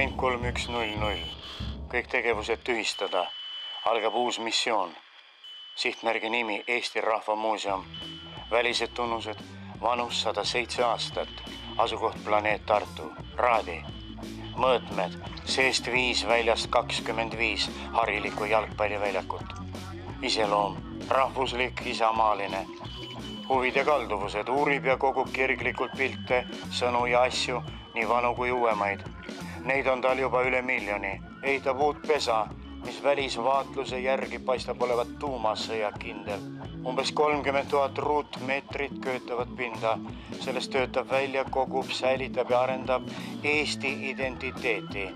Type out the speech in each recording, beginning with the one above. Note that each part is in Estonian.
Agent kolm üks null null. kõik tegevused tühistada. algab uus missioon. sihtmärgi nimi Eesti Rahva Muuseum. välised tunnused, vanus sada seitse aastat, asukoht planeet Tartu, Raadi. mõõtmed seest viis, väljast kakskümmend viis harilikku jalgpalliväljakut. iseloom rahvuslik, isamaaline huvid ja kalduvused, uurib ja kogub kirglikult pilte, sõnu ja asju, nii vanu kui uuemaid. Neid on tal juba üle miljoni, ehitab uut pesa, mis välisvaatluse järgi paistab olevat tuumasõjakindel. umbes kolmkümmend tuhat ruutmeetrit köötavat pinda, sellest töötab välja, kogub, säilitab ja arendab Eesti identiteeti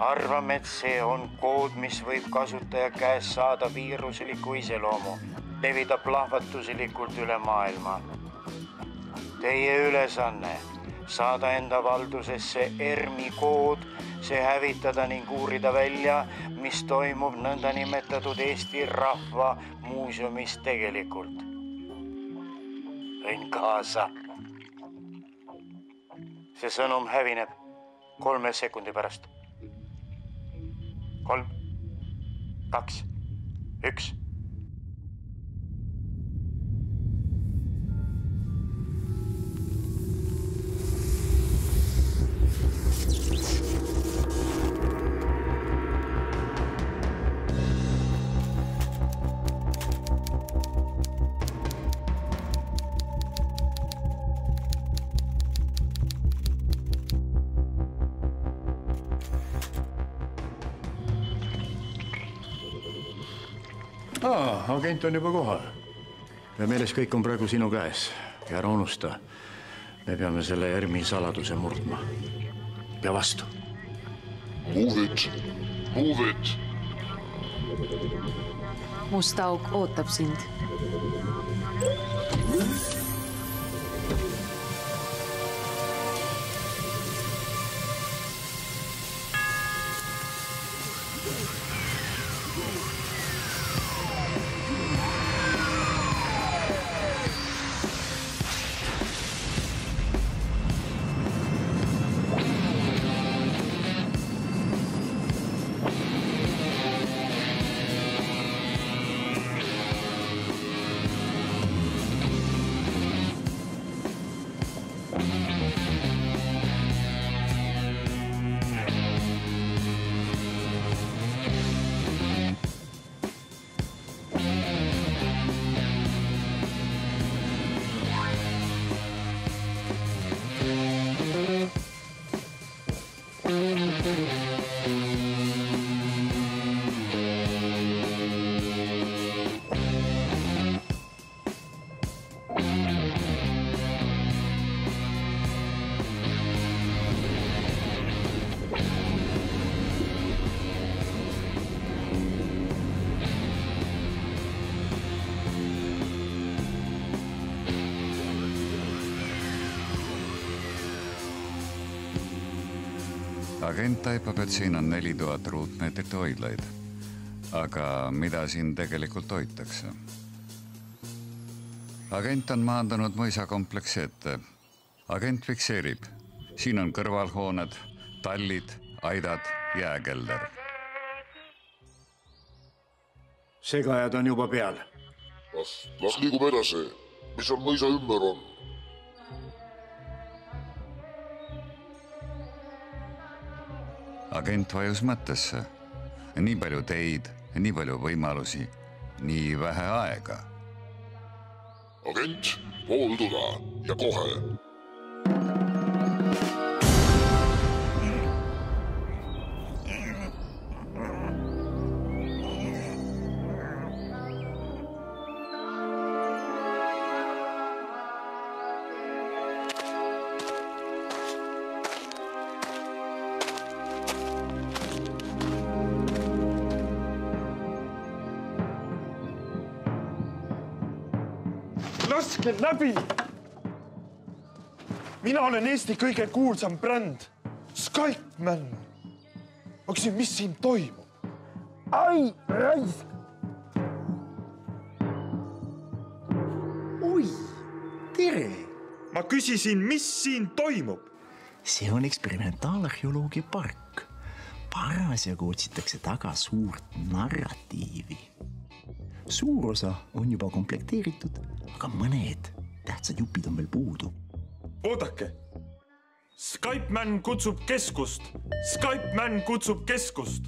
arvame, et see on kood, mis võib kasutaja käest saada viirusliku iseloomu, levida plahvatuslikult üle maailma. Teie ülesanne saada enda valdusesse ERMi kood, see hävitada ning uurida välja, mis toimub nõndanimetatud Eesti Rahva Muuseumis tegelikult. võin kaasa. see sõnum hävineb kolme sekundi pärast kolm, kaks, üks. Agent on juba kohal. ja meeles kõik on praegu sinu käes ja ära unusta, me peame selle ERMi saladuse murdma. ja vastu. Move it, move it. must auk ootab sind. Agent taipab, et siin on neli tuhat ruutmeetrit hoidlaid. aga mida siin tegelikult hoitakse? agent on maandunud mõisakompleksi ette. agent fikseerib, siin on kõrvalhooned, tallid, aidad, jääkelder. segajad on juba peal. las, las liigume edasi. mis seal mõisa ümber on? Agent vajus mõttesse. nii palju teid, nii palju võimalusi, nii vähe aega. agent, hoolduda ja kohe. Laske läbi. mina olen Eesti kõige kuulsam bränd, Skypeman. ma küsin, mis siin toimub? ai, raisk. oi, tere! ma küsisin, mis siin toimub? see on eksperimentaalarheoloogia park. parasjagu otsitakse taga suurt narratiivi. Suur osa on juba komplekteeritud, aga mõned tähtsad jupid on veel puudu. oodake. Skypeman kutsub keskust. Skypeman kutsub keskust.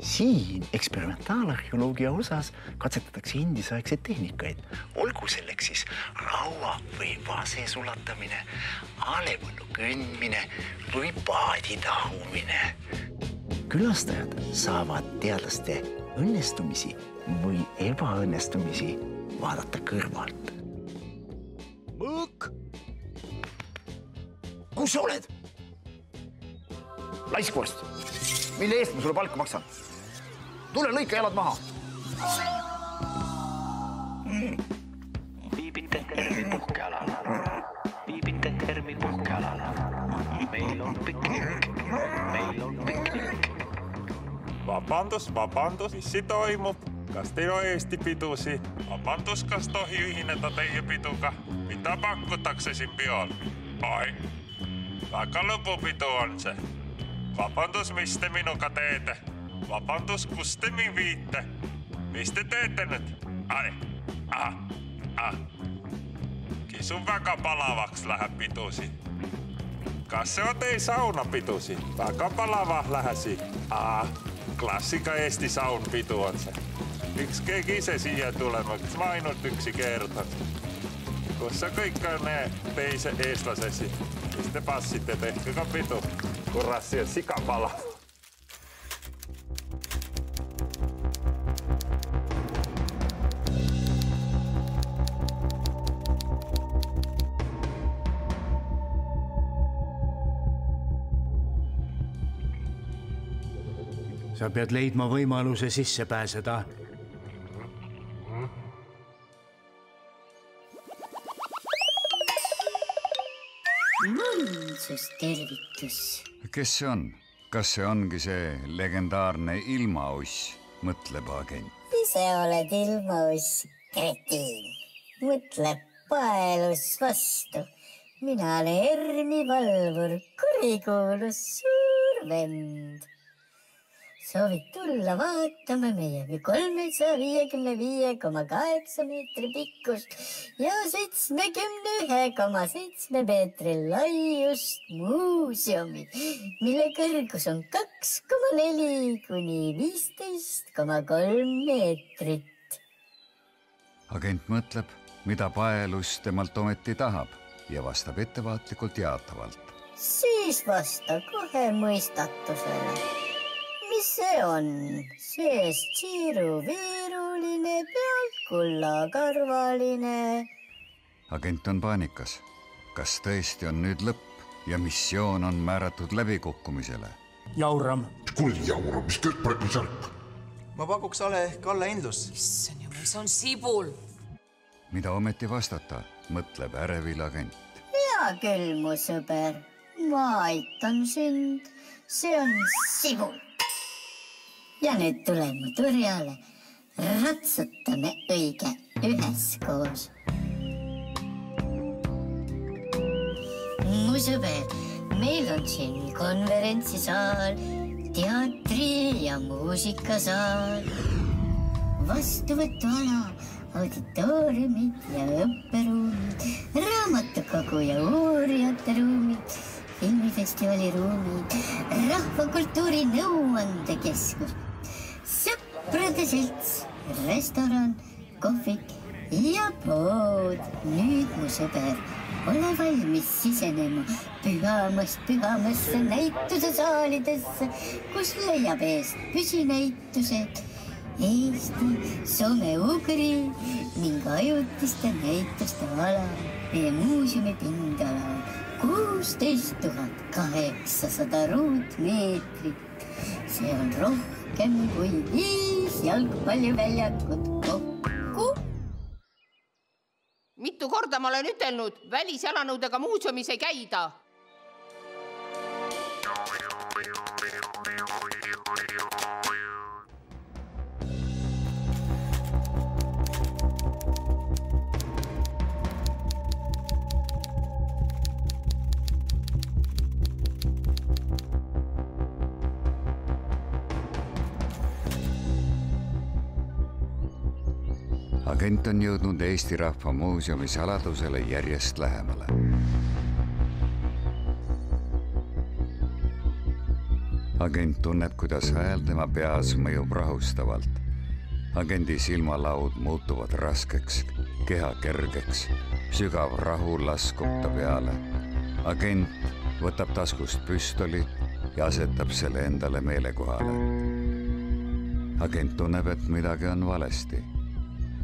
siin eksperimentaalarheoloogia osas katsetatakse endisaegseid tehnikaid, olgu selleks siis raua või vase sulatamine, halepõllu kõndmine või paadi tahumine. külastajad saavad teadlaste õnnestumisi või ebaõnnestumisi vaadata kõrvalt. Mõõk. kus sa oled? laiskvorst, mille eest ma sulle palka maksan? tule lõika jalad maha. viibite Hermi puhkealal. viibite Hermi puhkealal. meil on piknik, meil on piknik. vabandust, vabandust, mis siin toimub? Kas teil on Eesti pidusi? vabandust, kas tohi ühineda teie piduga? mida pakutakse siin peol? oi, väga lõbupidu on see. vabandust, mis te minuga teete? vabandust, kus te mind viite? mis te teete nüüd? ai, ah, ah. kisun väga palavaks läheb pidusi. kas see on teie saunapidusi? väga palava lähesi ah, klassika Eesti saunpidu on see. Miks keegi ise siia tulema, kas ma ainult üksi keerutan? kus sa kõik on teise eestlasesi, mis te passite, tehke ka pidu. kurat, siia siga palab. sa pead leidma võimaluse sisse pääseda. Tervitus. kes see on? kas see ongi see legendaarne ilmauss, mõtleb agent. ise oled ilmauss, kretiin. mõtle paelus vastu. mina olen Ermi Valvur, kurikuulus suur vend soovid tulla vaatama meie kolmesaja viiekümne viie koma kaheksa meetri pikkust ja seitsmekümne ühe koma seitsme meetri laiust muuseumi, mille kõrgus on kaks koma neli kuni viisteist koma kolm meetrit. agent mõtleb, mida paelus temalt ometi tahab ja vastab ettevaatlikult jaatavalt. siis vasta kohe mõistatusele. Mis see on? sees tsiiruviiruline, pealt kullakarvaline. agent on paanikas. kas tõesti on nüüd lõpp ja missioon on määratud läbikukkumisele? jauram. kuule, jauram, mis kõrgpraegu särk? ma pakuks Ale Kalle Endlus. issand jumal, see on sibul. mida ometi vastata, mõtleb ärevil agent. hea küll, mu sõber, ma aitan sind. see on sibul. Ja nüüd tule mu turjale. ratsutame õige üheskoos. mu sõber, meil on siin konverentsisaal, teatri ja muusikasaal, vastuvõtuala auditooriumid ja õpperuumid, raamatukogu ja uurijate ruumid, filmifestivali ruumid, rahvakultuuri nõuandekeskus, sõprade selts, restoran, kohvik ja pood. nüüd, mu sõber, ole valmis sisenema pühamast pühamasse näitusesaalidesse, kus leiab eest püsinäitused Eesti, Soome, Ugri ning ajutiste näituste ala meie muuseumi pindala kuusteist tuhat kaheksasada ruutmeetrit. see on rohkem kui viis jalgpalliväljakut kokku. mitu korda ma olen ütelnud, välisjalanõudega muuseumis ei käida agent on jõudnud Eesti Rahva Muuseumi saladusele järjest lähemale. agent tunneb, kuidas hääl tema peas mõjub rahustavalt. agendi silmalaud muutuvad raskeks, keha kergeks, sügav rahu laskub ta peale. agent võtab taskust püstoli ja asetab selle endale meelekohale. agent tunneb, et midagi on valesti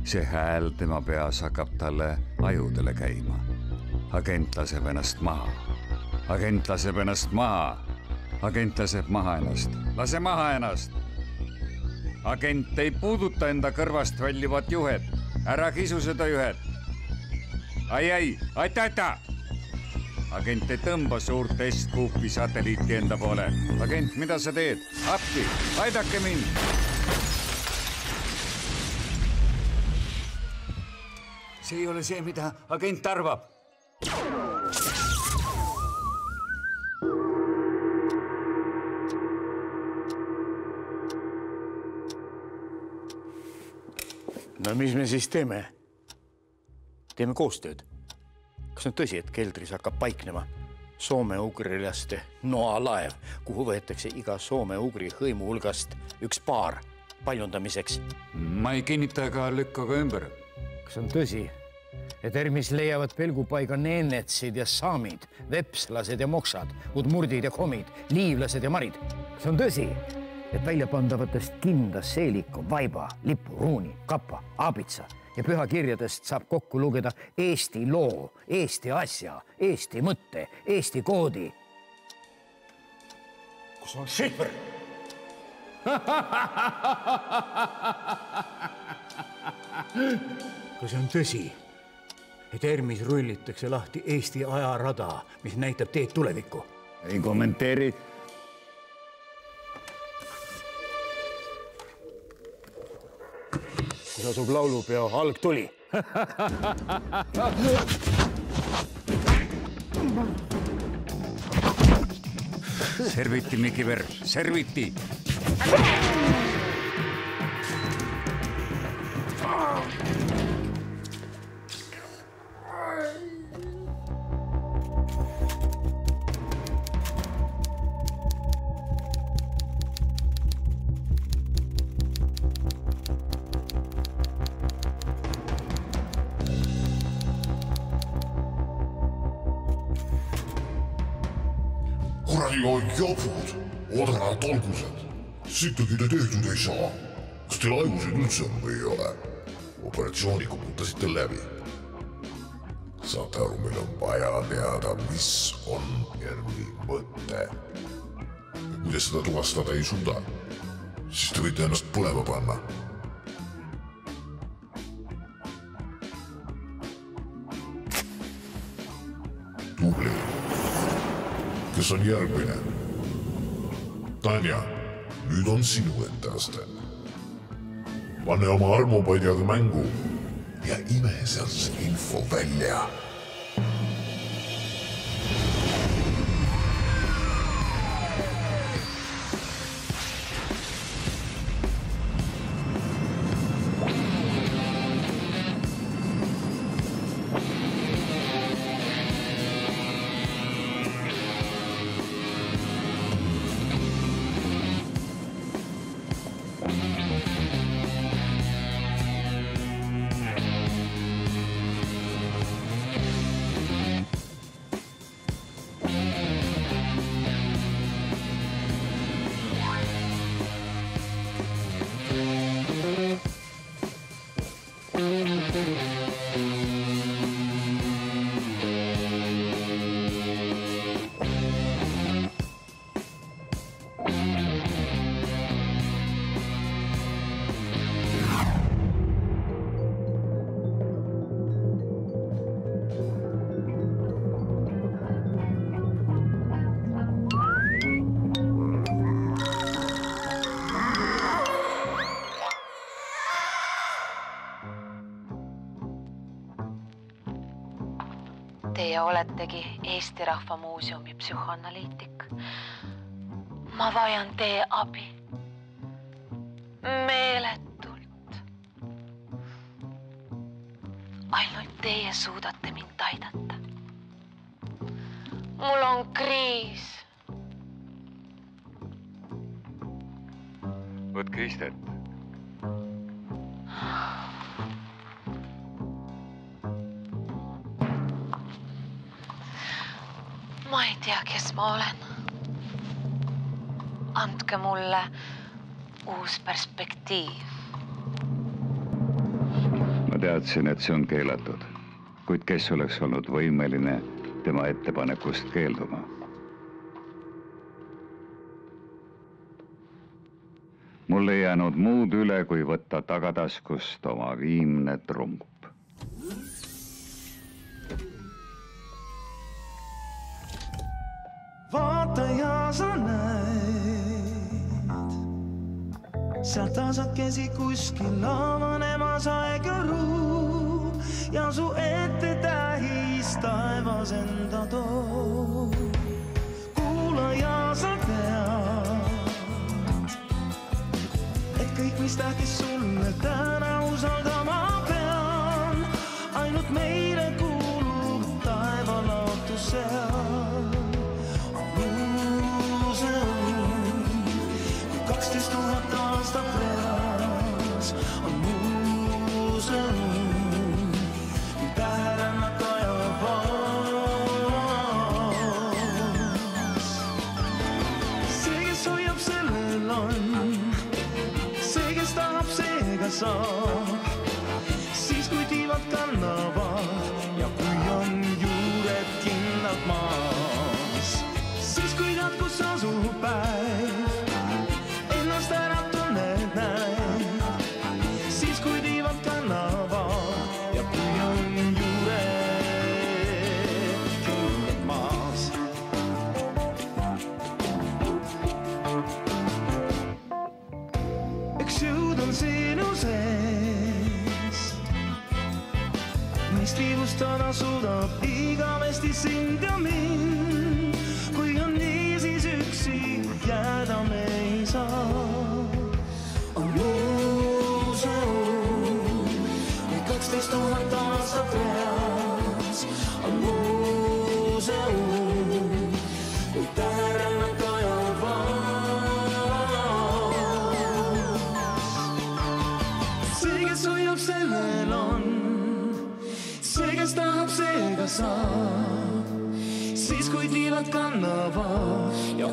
see hääl tema peas hakkab talle ajudele käima. agent laseb ennast maha. agent laseb ennast maha. agent laseb maha ennast, lase maha ennast. agent ei puuduta enda kõrvast väljuvat juhet, ära kisu seda juhet. ai, ai, aita-aita. agent ei tõmba suurt S-kuupi satelliiti enda poole. agent, mida sa teed? appi, aidake mind see ei ole see, mida agent arvab. no mis me siis teeme? teeme koostööd. kas on tõsi, et keldris hakkab paiknema soome-ugrilaste noalaev, kuhu võetakse iga soome-ugri hõimu hulgast üks paar paljundamiseks? ma ei kinnita ega lükka ka ümber. kas on tõsi, et ERMis leiavad pelgupaiga neenetsid ja saamid, vepslased ja moksad, udmurdid ja komid, liivlased ja marid. kas on tõsi, et väljapandavatest kindas, seeliku, vaiba, lipu, ruuni, kapa, aabitsa ja pühakirjadest saab kokku lugeda Eesti loo, Eesti asja, Eesti mõtte, Eesti koodi. kus on Schiffer? kas on tõsi, et ERMis rullitakse lahti Eesti ajarada, mis näitab teed tulevikku? ei kommenteeri. kus asub laulupeo algtuli serviti, Mikiver, serviti. Kuradi jopud, odrad tolgused, sittagi te tehtud ei saa. kas teil ajusid üldse on või ei ole? operatsiooni kukutasite läbi. saate aru, meil on vaja teada, mis on Ermi mõte. kui te seda tuvastada ei suuda, siis te võite ennast põlema panna kes on järgmine? Tanja, nüüd on sinu etteaste. pane oma armupadjad mängu ja ime sealt see info välja. Oletegi Eesti Rahva Muuseumi psühhoanalüütik. ma vajan teie abi. meeletult. ainult teie suudate mind aidata. mul on kriis. võtke istet. Ma ei tea, kes ma olen. andke mulle uus perspektiiv. ma teadsin, et see on keelatud, kuid kes oleks olnud võimeline tema ettepanekust keelduma? mul ei jäänud muud üle, kui võtta tagataskust oma viimne trump. Seal tasakesi kuskil avanemas aeg ja ruum ja su ette tähis taevas enda toob. kuula ja sa tead, et kõik, mis tähtis sulle täna usaldama pean, ainult meile kuulub taevalaotus seal. saab. siis, kui tiivad kannavad ja kui on juured kindlalt maas, siis kui tead, kus asub päev, igavesti sind ja mind. Tiivad kannavad ja